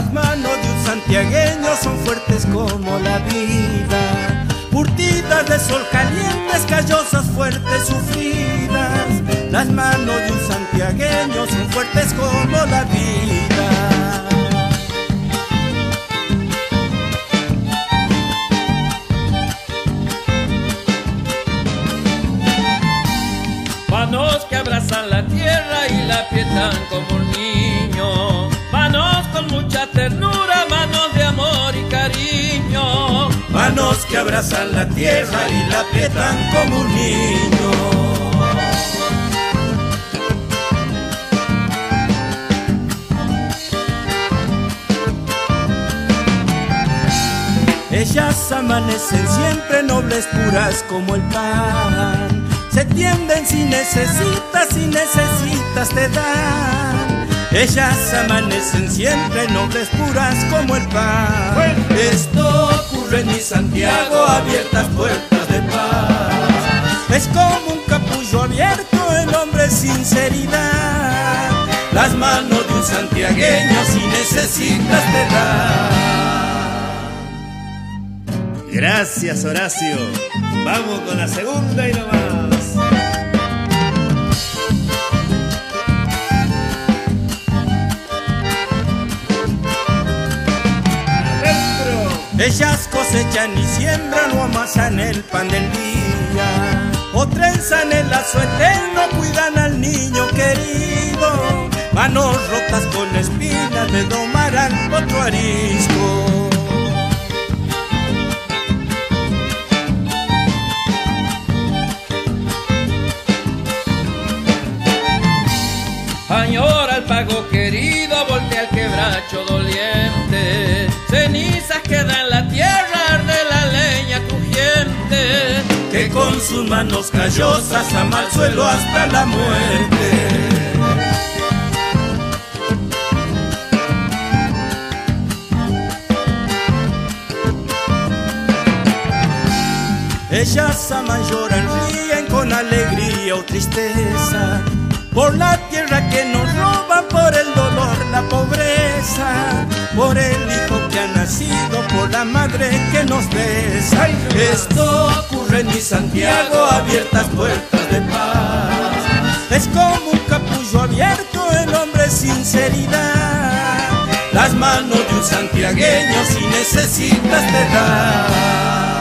un santiagueño son fuertes como la vida. Curtidas de sol calientes, callosas, fuertes, sufridas. Las manos de un santiagueño son fuertes como la vida. Manos que abrazan la tierra y la aprietan como un niño. Ternura, manos de amor y cariño. Manos que abrazan la tierra y la aprietan como un niño. Ellas amanecen siempre nobles, puras como el pan. Se tienden si necesitas, si necesitas te dan. Ellas amanecen siempre nobles, puras como el pan. Esto ocurre en mi Santiago, abiertas puertas de paz. Es como un capullo abierto en hombre sinceridad. Las manos de un santiagueño si necesitas te dan. Gracias, Horacio. Vamos con la segunda y no más. Ellas cosechan y siembran o amasan el pan del día. O trenzan el lazo eterno, cuidan al niño querido. Manos rotas con espinas le domarán otro arisco. Añora al pago querido, voltea al quebracho doliente. Sus manos callosas ama suelo hasta la muerte. Ellas aman, lloran, ríen con alegría o tristeza Por la tierra que la madre que nos besa. Esto ocurre en mi Santiago, abiertas puertas de paz. Es como un capullo abierto en hombre sinceridad. Las manos de un santiagueño si necesitas te da